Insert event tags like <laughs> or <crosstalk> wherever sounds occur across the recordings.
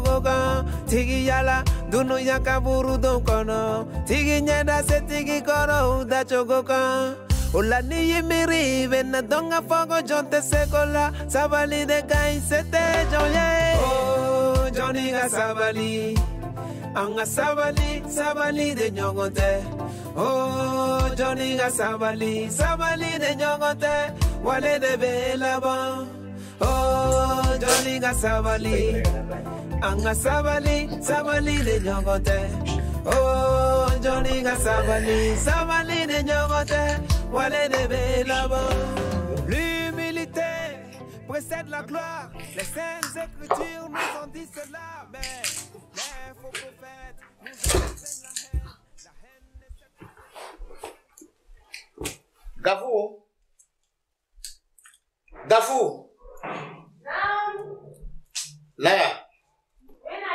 goga tigi yala dunu yaka buru tigi se tigi koro chogoka Ola ni yimiri vena donga fogo jonte sabali de kai sete jonye oh joni ga sabali anga sabali sabali de nyongote oh joni ga sabali sabali de nyongote wale de oh joni ga sabali Anga sabali sabali de ɲɔgɔn Oh, oo an jɔnni sabali sabali de ɲɔgɔn wale de bɛ l'humilité précède la gloire les saintes écritures nous ont dit cela mais les faux prophètes nous enseignent la haine Gavou Gavou Là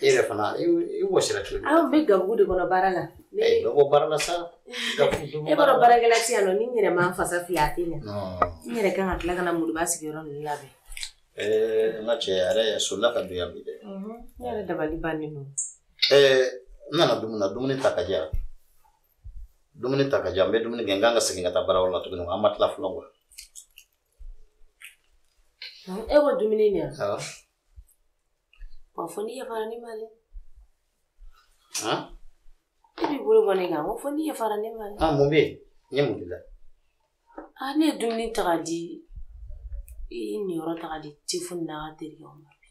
e yɛrɛ fana i wɔsira cogo di anw bɛ gabugu de kɔnɔ baara la dɔ bɔ baara la sa e b'a dɔn baarakɛla ti yan nɔ ni n yɛrɛ ma n fasa fili a tɛ ɲɛ n yɛrɛ kan ka tila ya. ka mhm, eh, na moriba sigiyɔrɔ ninnu labɛn ɛɛ n ka cɛ yɛrɛ solila ka don yan bi dɛ n yɛrɛ dabali bannen don ɛɛ n nana dumuni na dumuni ta ka diya dumuni ta ka diya n bɛ dumuni kɛ n kan ka segin ka taa baarayɔrɔ la tuguni an ma tila fɔlɔ kuwa e eh, ko dumuni ɲɛ ya? fɔ n'i yafara ne ma dɛ e b'i bolo bɔ ne kan ko fɔ n'i yafara ne ma dɛ mun bɛ yen n ye mun de la ne ye dumuni ta ka di i niyɔrɔ ta ka di tefun n'a ka terikɛw ma bi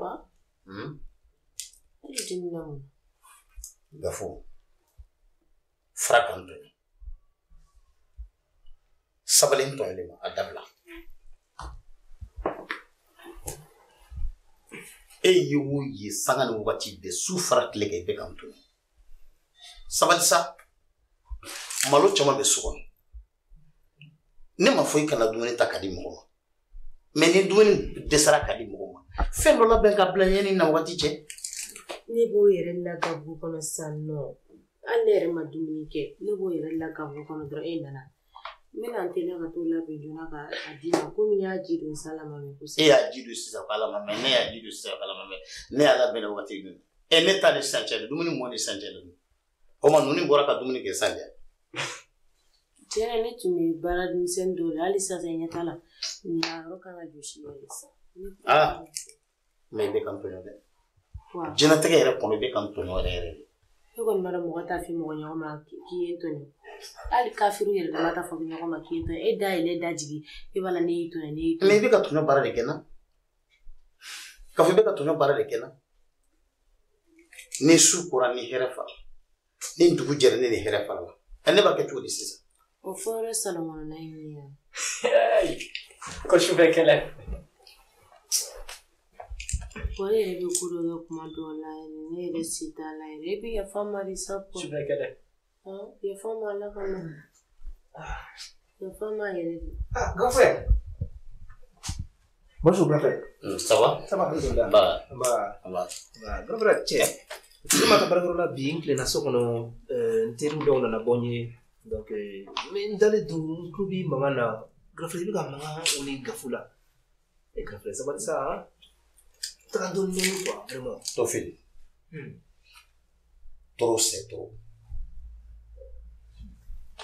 wa e bɛ dumuni na mun gafo fara kan dɔɔnin sabalin tɔɲɔ le ma a e ye yi ye sanga ni wagati bɛɛ su fara tile kan i bɛ sa malo chama be so kɔnɔ ne ma foy i kana dumuni ta ka di mɔgɔ ma ni dumuni dɛsɛra kadi di Fe ma fɛn dɔ ka bila ɲɛni na wati cɛ ne b'o yere la kɔnɔ sisan nɔ hali ne yɛrɛ ma dumuni kɛ ne b'o yɛrɛ lagabu kɔnɔ dɔrɔn e nana n bɛna n teliya ka t'o labɛn joona ka a d'i ma komi n y'a ji don sa la ma mɛn kosɛbɛ. e y'a ji don sisan k'a la ma mɛn ne y'a ji don sisan k'a la ma mɛn ne y'a labɛn wagati min ɛ ne ta ni sisan cɛ don dumuni mɔn ni sisan cɛ don o ma ninnu bɔra ka dumuni kɛ sisan cɛ. tiɲɛ ne tun bɛ baara denmisɛnnin dɔw la hali sisan ɲɛ t'a la nin yɔrɔ kan ka jɔsi yɛrɛ sisan. aa mɛ i bɛ ka n tɔɲɔ dɛ jɛnɛtigɛ yɛrɛ kɔnɔ i bɛ ka n tɔɲɔ yɛrɛ yɛrɛ. ne kɔni b'a dɔn mɔgɔ t'a fɛ mɔgɔ ɲɔgɔn ma k'i ye n tɔɲɔ. hali kafiriw yɛlɛmana ta fɔ bɛ ɲɔgɔn ma k'i to e da yɛlɛ e da jigi e b'a la ne y'i to ne y'i to mais i bɛ ka tɔɲɔ baara de kɛ na k'a fɔ i bɛ ka tɔɲɔ baara de kɛ na ni su kora ni hɛrɛ fara ni dugu jɛra ne ni hɛrɛ fara la ne b'a kɛ cogo di sisan. o fɔra salɔnkɔnɔna in ye yan. ko su bɛ kɛlɛ. Bon e yɛrɛ bɛ ko dɔ kɛ kuma dɔw la yɛrɛ ne yɛrɛ se t'a la yɛrɛ e bɛ yafa n ma de sa. su bɛ kɛlɛ. Ah, yɛfɔ ma ala kama yɛfɔ ma yɛrɛ de gafɛ bonjour. gafɛ saba saba alhamdulillah ba ba ba gafɛ cɛ ne ma ka baarakɛyɔrɔ la bi n tilenna so kɔnɔ euh, n teriw dɔw nana bɔ n ye donc n dalen dun n un b'i mankan na gafɛ i un ka mankan o ni gafu la e gafɛ sabali sa taga dɔɔni dɔɔni quoi vraiment tɔfili hmm. trop c'est trop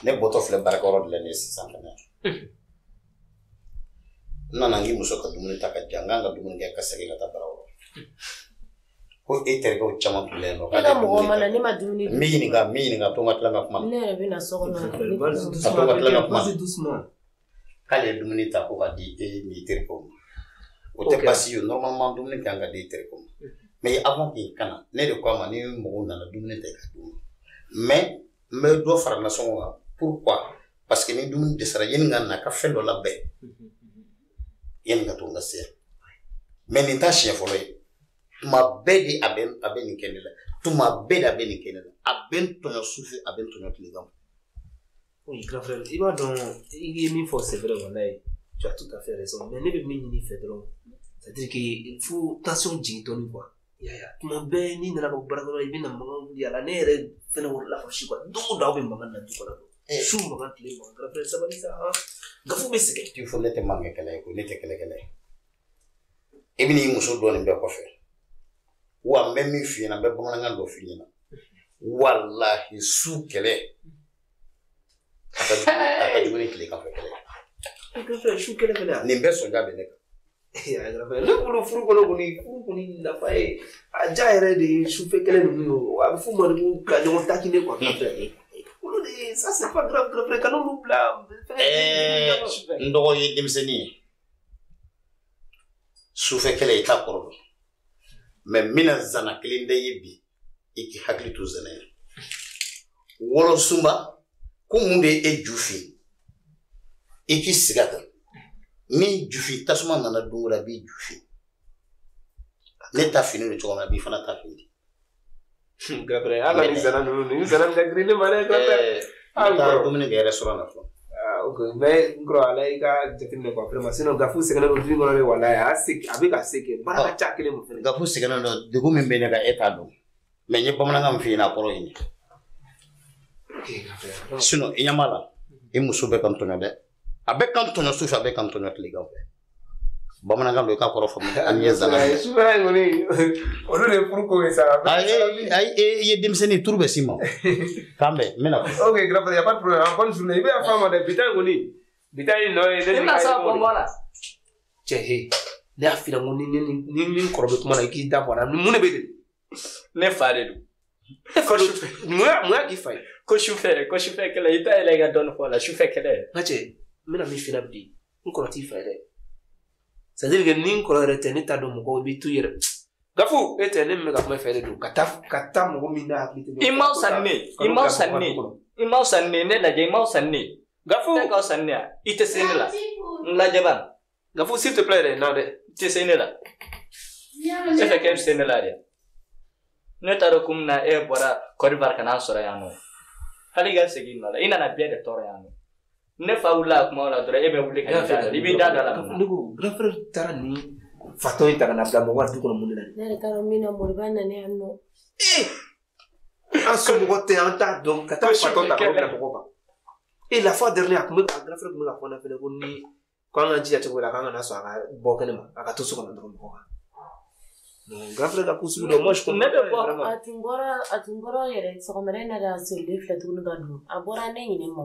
ne bɔtɔ filɛ baarakɛyɔrɔ de la ne ye sisan fɛnɛ mhm. n nana n k'i muso ka dumuni ta ka ja n kan ka dumuni kɛ ka segin ka taa baarayɔrɔ ko e terikɛw caman tun bɛ yen nɔ k'a ka mɔgɔ mana ne ma dumuni dun n bɛ ɲininka n bɛ ɲininka a to n ka tila n ka kuma ne yɛrɛ bɛ na so kɔnɔ a to n ka tila n ka kuma k'ale ye dumuni ta ko ka di e n'i terikɛw ma o tɛ baasi ye normalement dumuni kan ka di i e terikɛw ma mais avant k'i kana ne de ko a ma ni mɔgɔw nana dumuni ta i ka d'u ma mais n bɛ dɔ fara nasɔngɔ kan pourquoi parce que ni dumuni dɛsɛra yanni ka na ka fɛn dɔ labɛn yanni ka to n ka se yan mɛ nin t'a siɲɛ fɔlɔ ye tuma bɛɛ de a bɛ a bɛ nin kɛ ne la tuma bɛɛ de a bɛ nin kɛ ne la a bɛ n tɔɲɔ sufɛ a bɛ n tɔɲɔ tilegan fɛ. oui grand frère i b'a dɔn i ye min fɔ c'est vrai wala ye tu as tout à fait raison mais ne bɛ min ɲini i fɛ dɔrɔn c'est à dire que il faut tension jigin dɔɔni quoi yaya tuma bɛɛ n'i nana ka baarakɛyɔrɔ la i bɛ na mankan wuli a la ne yɛrɛ fɛnɛ wolola ka si quoi don o don aw bɛ mankan na du kɔnɔ सुमगातली मग सबनीचा गफू बेस के tiu fo nete mange kele ko nete kele kele e bi ni muso dɔɔni bɛɛ kɔfɛ wa n bɛ min f'i ɲɛna n bɛ bamanankan dɔ f'i ɲɛna walahi su kɛlɛ a ka jugu a ka jugu ni tile kafɛ kɛlɛ su kɛlɛ fɛnɛ nin bɛɛ sɔnja bɛ ne kan ne bolo furu kɔnɔ kɔni furu kɔni nafa ye a ja yɛrɛ de ye sufɛ kɛlɛ ninnu ye a bɛ f'u ma ko ka ɲɔgɔn takine kuwa ça c'est pas grave grave grave kalon lubla n dɔgɔ ye denmisɛnnin ye sufɛ kɛlɛ i t'a kɔrɔ dɔn mɛ n bɛna zana kelen da ye bi i k'i hakili to zana ye wɔlɔsunba ko mun de ye e ju fin i k'i sigi a kan ni jufi tasuma nana don o la a b'i jufi ne ta fini de cogo min na b'i fana ta fini. gafere ala ni zana ninnu ni zana ka girin ne ma dɛ eh, gafere. taa dumuni kɛ yɛrɛ sɔrɔ na fɔlɔ ah, ok mɛ n kɔrɔ ala i ka jateminɛ kɔ vraiment sinon gafu sɛgɛnnen don dumuni kɔnɔ bɛ wala a se a bɛ ka se kɛ baara ka ca kelen mun fɛnɛ gafu sɛgɛnnen don degun min bɛ ne kan e t'a dɔn mɛ n ye bamanankan min f'i ɲɛna a kɔrɔ ye nin sinon i ɲɛ b'a la i muso bɛ ka n tɔɲɔ dɛ a bɛ ka n tɔɲɔ sufɛ a bɛ ka n tɔɲɔ tilegan fɛ bamanankan don i k'a kɔrɔ faamu an ɲɛ zala olu de pour ko ye sa ayi ye denmisɛnnin turu bɛ s'i ma ok y a pas de problème je i bɛ yan ma dɛ bi in kɔni bi in nɔ ye ne ni ka ne la ko ni ni ni ni kɔrɔ bɛ kuma na i k'i da bɔ de ne fa de don e fa don mun y'a mun y'a k'i fa ye ko sufɛ ko sufɛ kɛlɛ ta yɛlɛ i ka dɔɔnin fɔ a la sufɛ kɛlɛ n ka cɛ n f'i n c'est-à-dire que ni n kɔrɔ yɛrɛ tɛ ne ta don mɔgɔ i b'i t'u yɛrɛ gafu e tɛ ne min bɛ ka kuma fɛ de don ka taa ka taa mɔgɔ min n'a hakili tɛ i m'aw sanni ne i m'aw sanni ne i m'aw sanni ne ne lajɛ i m'aw sanni ne gafu ne k'aw sanni ne yan i tɛ se ne la n lajɛ ban gafu s'il te plaît dɛ non dɛ i tɛ se ne e, ya la e fɛ k'e se ne la dɛ ne t'a dɔn kun min na e bɔra kɔdiwari ka n'a sɔrɔ yan nɔ hali i ka segin nɔ la i nana bɛɛ de tɔɔrɔ yan nɔ ne fa wulila a kuma la dɔrɔn e bɛ wuli ka da i b'i da don a la ne ko grand frère taara nin fatɔ in ta ka na bila mɔgɔ ka du kɔnɔ mun de la ne yɛrɛ t'a dɔn min na moriba nana yan nɔ ee eh! an somɔgɔ tɛ an t'a dɔn ka taa fatɔ ta ka bila mɔgɔ kan ee eh, la fois dernière a tun bɛ ka grand frère tun bɛ ka fɔ ne fɛnɛ ko ni ko an ka jija cogo la k'an kana sɔn a ka bɔ kɛnɛ ma a ka to so kɔnɔ dɔrɔn mɔgɔ kan gafere ka kusugu dɔ moi je comprends pas vraiment a tun bɔra a tun bɔra yɛrɛ sɔgɔmada in na ka solide filɛ tuguni ka don a bɔra ne ɲinɛ mɔ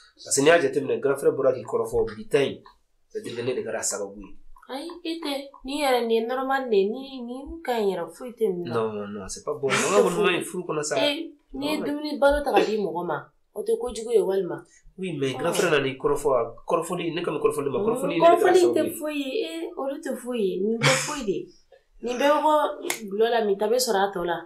parce que n'i y'a jateminɛ grand frère bɔra k'i kɔrɔfɔ bi ta in c'est dire ne de kɛra sababu ye ayi e tɛ ni yɛrɛ nin ye normal de ni nin ka ɲi yɛrɛ foyi tɛ nin na non non c'est pas bon an ka kɔni ma ɲi furu kɔnɔ sa n'i ye dumuni balo ta ka di mɔgɔ ma o tɛ kojugu ye walima oui mais grand frère nana i kɔrɔfɔ a kɔrɔfɔli ne ka min kɔrɔfɔli ma kɔrɔfɔli ne kɔrɔfɔli tɛ foyi ye e olu tɛ foyi ye nin tɛ foyi de nin bɛɛ bɛ bɔ gulɔ la min ta bɛ sɔrɔ a tɔ la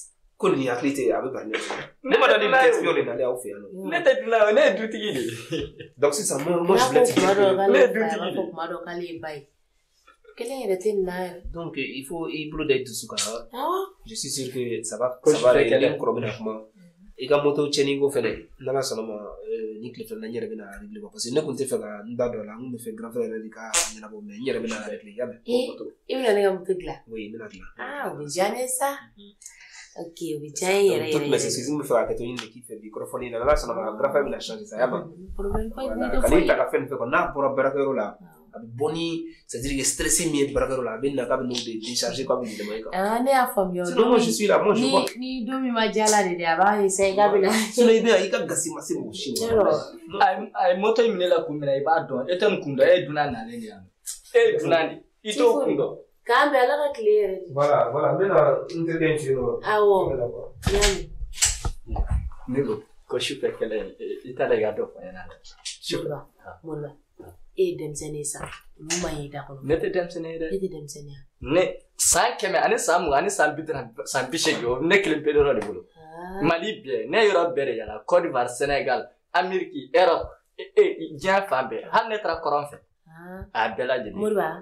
ko nin hakili tɛ a bɛ bali ne ne ma da ni kɛsiyɔn de nalen aw fɛ yan nɔ. ne tɛ dilan o ne ye dutigi de ye. donc sisan mo mo si bɛ tigɛ ne ye dutigi de kuma dɔ k'ale ye ba ye kelen yɛrɛ tɛ nin na yɛrɛ. donc il faut i bolo da i dusu kan. je suis sûr que ça va ça va aller ni kɔrɔ bɛna kuma. i ka moto tiɲɛni ko fɛnɛ n'ala sɔnna ma ni tile filanan n yɛrɛ bɛna réglé quoi parce que ne tun tɛ fɛ ka n da don a la n tun bɛ fɛ grand frère yɛrɛ de ka ɲɛnabɔ mais n yɛrɛ bɛna réglé i y'a mɛn. i bɛna ne ka moto dilan. oui n bɛna dilan. aa o bɛ diya ne ye sa. اوكي وبتاعي تطلع سيزون مفاكتوين كيف الميكروفون هنا لا سنة مغرفة من عشان سيما كلين تكفين فيكو نا برا بركة لا boni c'est à dire que stressé mi et baraka la ben na ka no de décharger quoi bien demain ah ne a femme yo sinon moi je suis là moi je vois ni do mi ma jala de de aba et c'est ka bien sinon ibe ika gasi ma se mo shi ai ai moto mi ne la kumina iba don eten kundo e eh, dunana ne ya e eh, dunani ito kundo K'an bɛn Ala ka tile yɛrɛ de. Voilà voilà n bɛna n terikɛ in fɛ yen nɔ. Awɔ yani. Ne ko ko sufɛ kɛlɛ i t'a dɔn i ka dɔ fɔ n e ye ya. sa ninnu man ɲi i da kɔnɔ. Ne tɛ denmisɛnnin ye dɛ. E tɛ denmisɛnnin ye wa. Ne san kɛmɛ ani san mugan ani san bi duuru san bi seegin o ne kelen pe dɔrɔn de bolo. Mali bɛɛ ne ye yɔrɔ bɛɛ de yala Côte d'Ivoire Sénégal Amérique Europe diɲɛ fan bɛɛ ne taara kɔrɔn fɛ. Ah. A bɛɛ lajɛlen.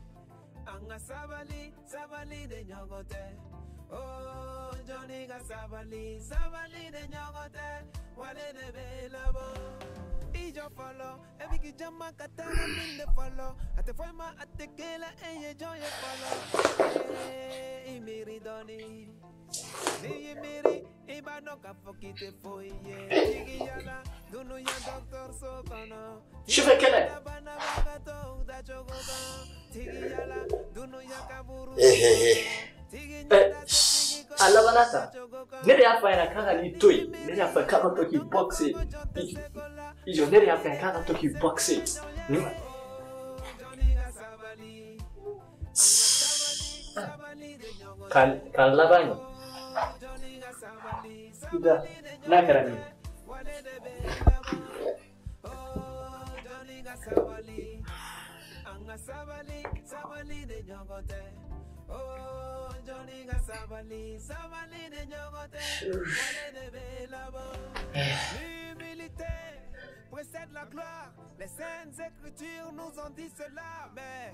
anga sabali sabali de nyogote oh joni ga sabali sabali de nyogote wale de belabo ijo follow ebi ki jama katana minde follow ate foima ate kela eye joye follow eh, imiri doni che Şifekele. Ehehe. E, eh. eh, alabanata. Nereye yapmayana kanka ni toy. Nereye yapmayana kanka toki boxe. İjo nereye yapmayana kanka toki boxe. Kal, mm. kal labano. da nagara ne précède la gloire. Les saintes écritures nous cela, mais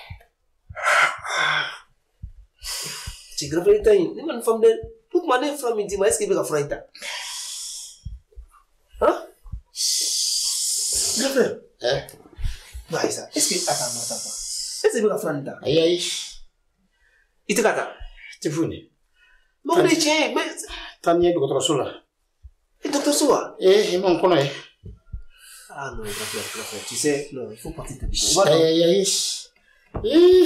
She gravely telling him, even from the put my name from into est escape of writer. Huh? Gabriel. Eh? Guys, escape ata mata pa. est of writer. Ayi ayi. Itu kata. Tifuni. Mau kan ni cek, me. Tanya dokter Sula. Eh, dokter Il Eh, emang eh, kono eh. Ah non, Gabriel, Gabriel, tu sais, non, il faut partir de Aïe, aïe, aïe. Eh.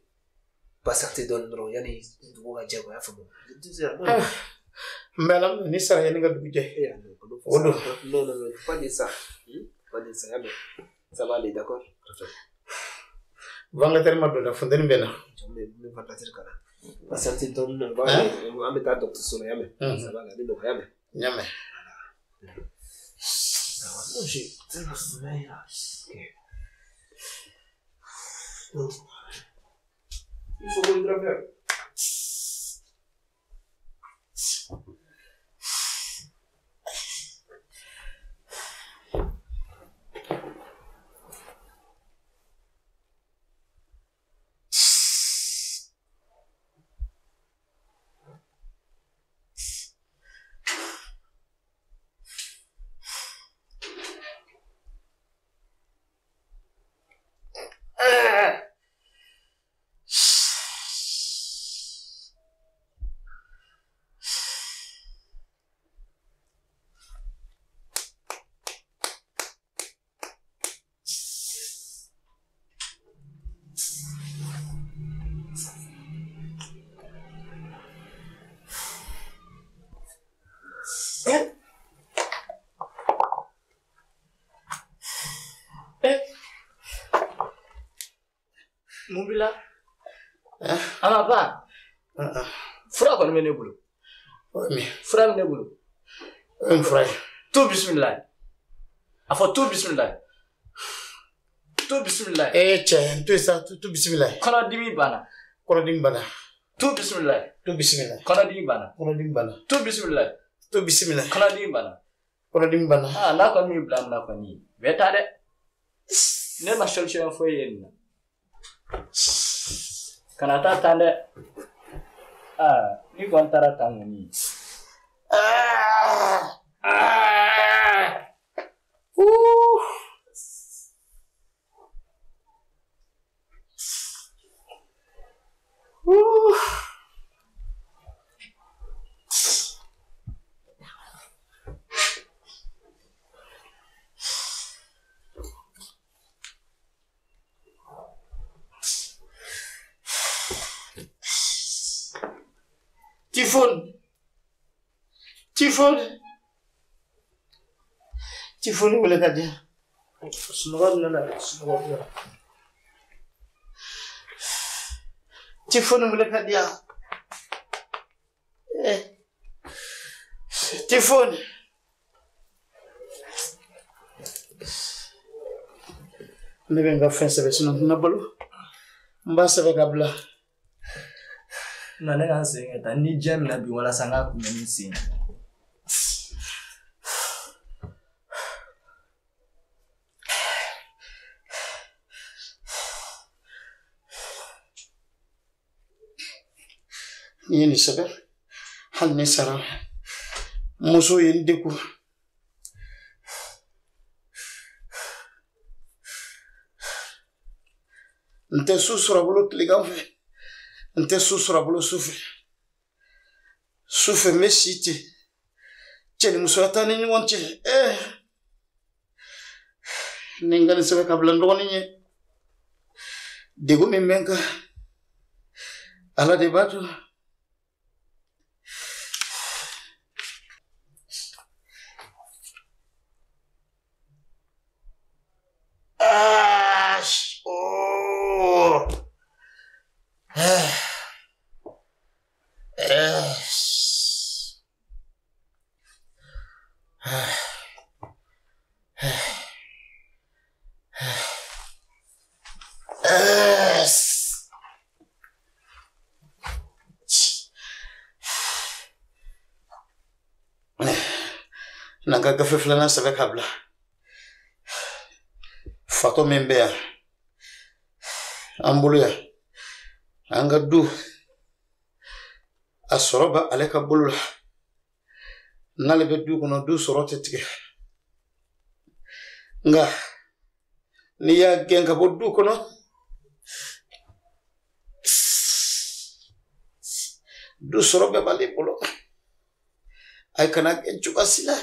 pasarte dondro yani dugo ga jawa fa mo eh, mbela ni sa yani ga dugu je ya no ko do no no no pa ni sa pa hmm? ni sa yabe sa va ni d'accord vanga terma do da fondene mbena jombe ni fa ta cerka na pasarte dondro ba ni ambe ta dokto so yame sa va ga ni do yame yame Oh, j'ai tellement de mal à... Ok. e jogou hidroavião. Mobila. Eh? An ka ba? Fura kɔni bɛ ne bolo. i Fura bɛ ne bolo. O ye fura ye. Tu bisimila ye. A fɔ tu bisimila ye. Tu bisimila ye. Ee cɛ n to yen sa tu bisimila ye. Kɔnɔdimi banna. Kɔnɔdimi banna. Tu bisimila ye. Tu bisimila. Kɔnɔdimi banna. Kɔnɔdimi banna. Tu bisimila ye. Tu bisimila. Kɔnɔdimi banna. Kɔnɔdimi banna. Aa n'a kɔni m'i bila nin na kɔni bɛɛ ta dɛ. Ne ma solution foyi ye nin na. Karena tak tanda ah ini antara tangan ini. Ah, ah, uh. Tifon, tifon, tifon mwile kadya. Soun wad lalak, soun wad lalak. Tifon mwile kadya. Tifon. Tifon. Mwen gen gafen eh. seve se nan mwen nabolo. Mwen seve gable la. na ne ka n sen kɛ tan ni diɲɛ minɛ bi walasa n ka kunbɛ ni sen n ye nin sɛbɛ hali ni sara muso ye n deku n tɛ su sɔrɔ bolo tilegan fɛ n tɛ so sɔrɔ a bolo su fɛ su fɛ n bɛ si ten cɛnimusoya t'an ni ɲɔgɔn cɛ ɛɛ ni n ka nin sɛbɛn ka bila n dɔgɔnin ɲɛ degun min bɛ n kan ala de b'a dɔn. filanan sɛbɛ ka bila fatɔ min bɛ yan an du a sɔrɔ bɛ ale ka bolo la n'ale bɛ du kɔnɔ du sɔrɔ tɛ tigɛ nka n'i y'a gɛn ka bɔ du kɔnɔ du sɔrɔ bɛɛ b'ale bolo kana gɛn cogoya la.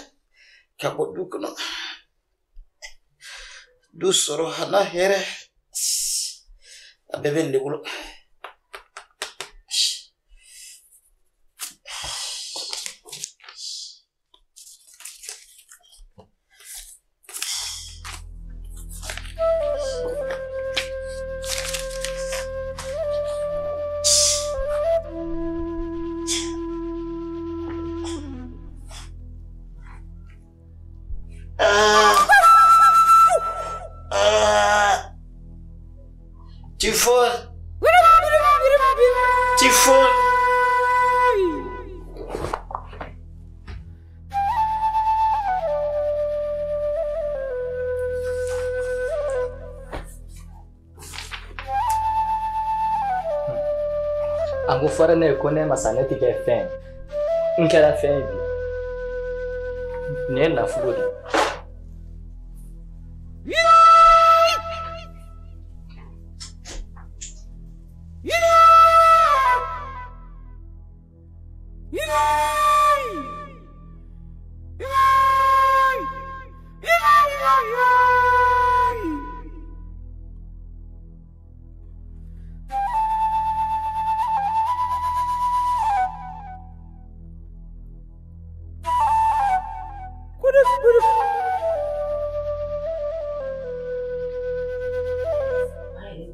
Kabo dukuno. Du soro hana here. Abebe ndebulu. Abebe Tifone! Tifone! angu fora ne ye ko ne masa ne tɛ kɛ fɛn n kɛra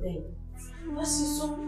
dentro. Nós assim,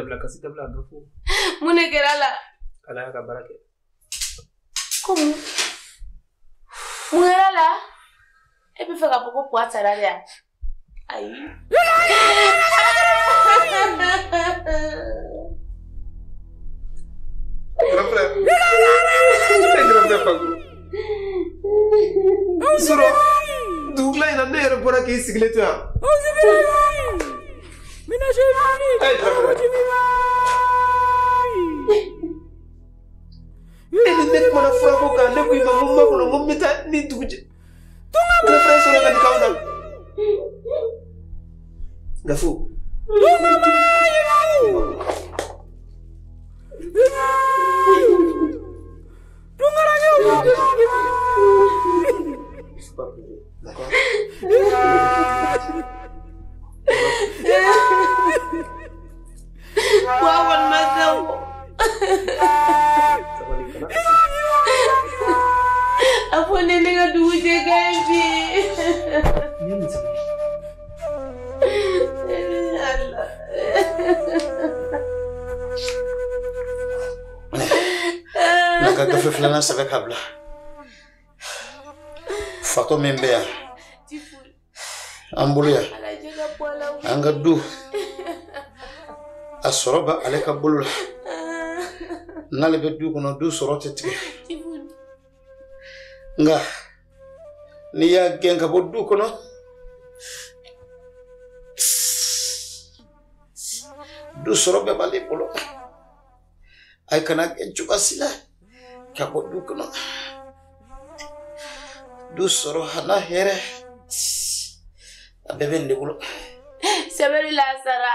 dabila kasi dabila a dɔ fɔ mun de kɛra la ala y'a ka baara kɛ komu mun kɛra não, e bɛ fɛ k'a fɔ ko puwa não, de yan ayi sɔrɔ dugula in na não, yɛrɛ bɔra k'i sigilen to yan mina xivani kuti mivai ene mi kona furakokale kuyima mumakulomo mita ni duje sɔrɔ bɛ ale ka bolo la <laughs> n'ale bɛ du kɔnɔ du sɔrɔ tɛ tigɛ nka n'i y'a gɛn ka bɔ du kɔnɔ du sɔrɔ bɛɛ b'ale bolo a kana kɛ cogoyasi la ka bɔ du kɔnɔ du sɔrɔ hana hɛrɛ <laughs> a bɛɛ bɛ nin de bolo sɛbɛnni la sara.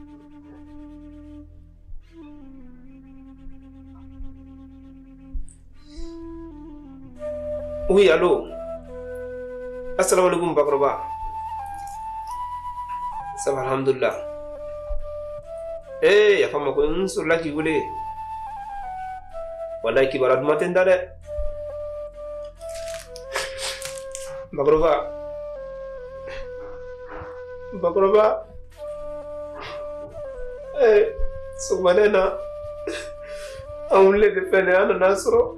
Oui, allô Assalamu alaikum Bakroba. Ça va, alhamdulillah. Eh, hey, y'a pas ma commune sur là qui voulait. Voilà qui va la matin d'aller. Bakroba. Bakroba. Eh, hey, Soumanena. On voulait de peine à un asro.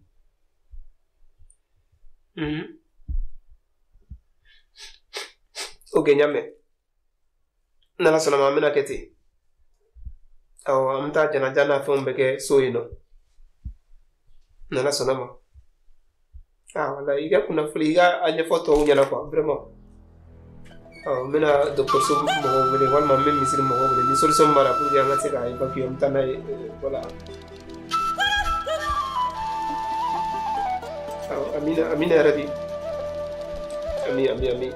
Mm-hmm. oge ɲamɛ n'ala sɔnnama an bɛna kɛ ten awɔ an bɛ taa janaja n'a fɛnw bɛɛ kɛ so yen nɔ n'ala sɔnnama wala i ka kunnafoni i ka a ɲɛfɔ tɔw ɲɛna kuwa vraiment awɔ n bɛna dɔgɔtɔrɔso mɔgɔw wele walima n bɛ misiri mɔgɔw wele ni solution b'a la puruke an ka se k'a évacuer an bɛ taa Amina, Amina ya Rabbi. Ami, ami, ami.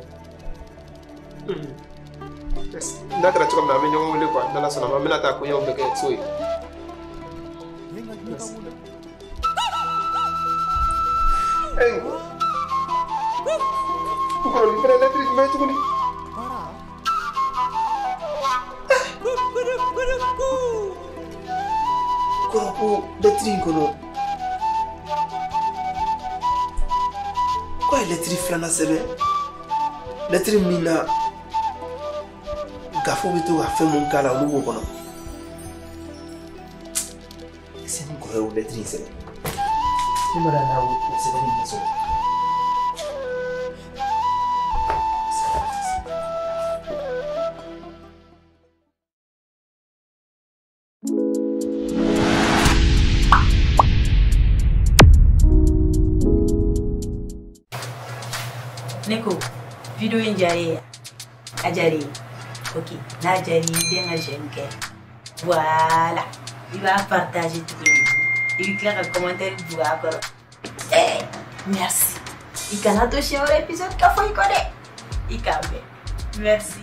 N'a kɛra cogo min na an bɛ ɲɔgɔn wele kuwa n'ala sɔnna ma an bɛna taa koɲɛw bɛɛ kɛ so ye. Ayiwa. N kɔrɔ nin fɛnɛ lɛtiri jumɛn ye tuguni? Kɔrɔ ko lɛtiri in kɔnɔ b'a ye lɛtiri filanan sɛbɛn lɛtiri min na gafo bɛ to ka fɛn mun k'a la olu b'o kɔnɔ sɛni kɔrɔ y'o lɛtiri in sɛbɛn ne ma da n'a o sɛbɛnni ɲɛ sɔrɔ La jeune guerre. Voilà. Il va partager tout le monde. Il éclaire un commentaire pour avoir. Ah, eh, merci. Il va toucher un épisode qu'il faut connaître. Il va Merci.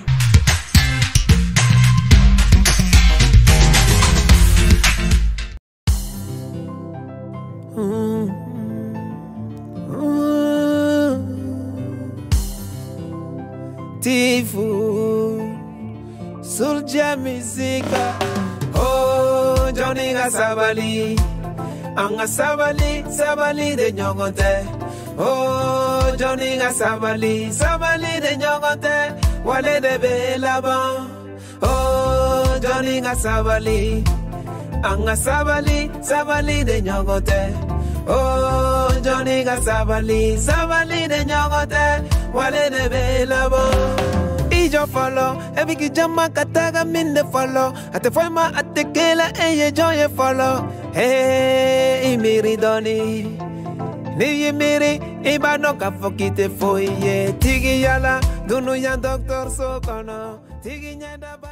T'es fou Sulja Mizika Oh, Johnny Gasabali Anga Sabali, Sabali de Nyongote Oh, Johnny Gasabali, Sabali de Nyongote Wale de Belaban Oh, Johnny Gasabali Anga Sabali, Sabali de Nyongote Oh, Johnny Gasabali, Sabali de Nyongote Wale de Belaban ijo follow Every kijama kataga minde follow Atefoima atekela eye joye follow Hey, imiri doni Ni imiri ibano kafokite foye Tigi yala dunu ya doctor sokono Tigi nyanda ba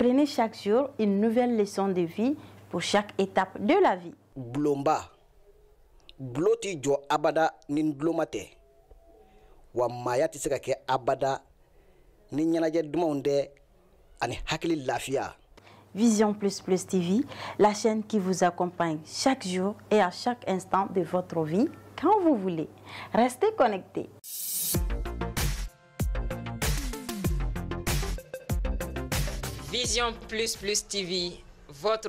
Apprenez chaque jour une nouvelle leçon de vie pour chaque étape de la vie. Blomba. abada nin Vision Plus Plus TV, la chaîne qui vous accompagne chaque jour et à chaque instant de votre vie quand vous voulez. Restez connectés. Vision Plus Plus TV, votre